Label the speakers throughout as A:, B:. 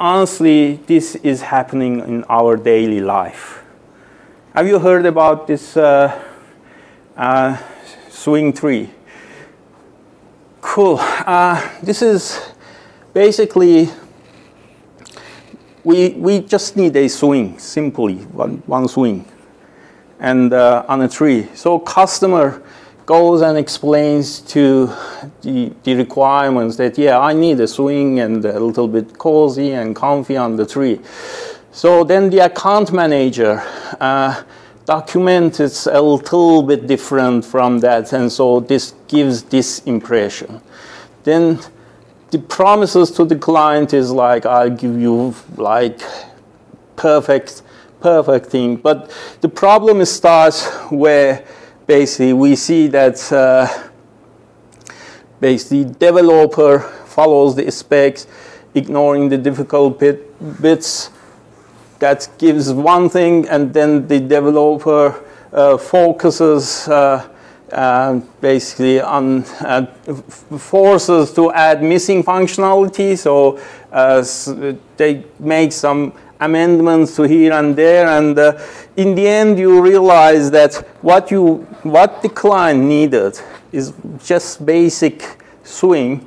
A: Honestly, this is happening in our daily life. Have you heard about this uh, uh, swing tree? Cool. Uh, this is basically, we, we just need a swing, simply, one, one swing, and uh, on a tree. So customer goes and explains to the, the requirements that, yeah, I need a swing and a little bit cozy and comfy on the tree. So then the account manager uh, document is a little bit different from that, and so this gives this impression. Then the promises to the client is like, I'll give you like perfect, perfect thing. But the problem starts where basically we see that uh, basically developer follows the specs, ignoring the difficult bit, bits. That gives one thing, and then the developer uh, focuses uh, uh basically on uh, forces to add missing functionality. So uh, they make some amendments to here and there, and uh, in the end, you realize that what you what the client needed is just basic swing,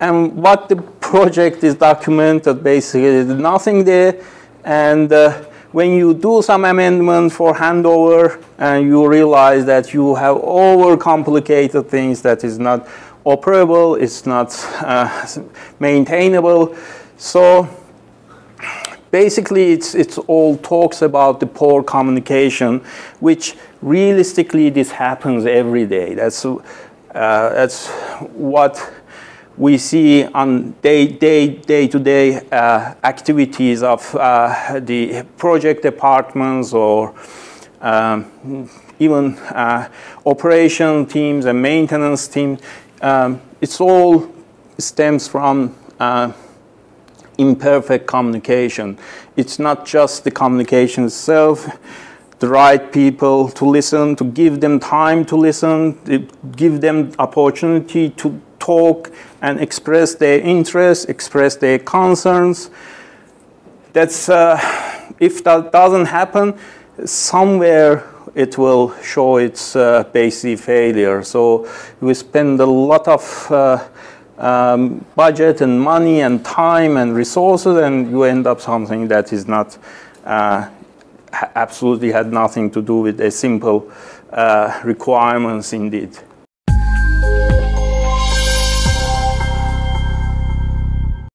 A: and what the project is documented basically nothing there, and uh, when you do some amendment for handover and you realize that you have overcomplicated things that is not operable, it's not uh, maintainable. So basically it's, it's all talks about the poor communication, which realistically this happens every day. That's, uh, that's what we see on day, day, day to day uh, activities of uh, the project departments or um, even uh, operation teams and maintenance teams. Um, it's all stems from uh, imperfect communication. It's not just the communication itself, the right people to listen, to give them time to listen, to give them opportunity to talk and express their interests, express their concerns. That's, uh, if that doesn't happen, somewhere it will show its uh, basic failure. So we spend a lot of uh, um, budget and money and time and resources, and you end up something that is not uh, absolutely had nothing to do with a simple uh, requirements indeed.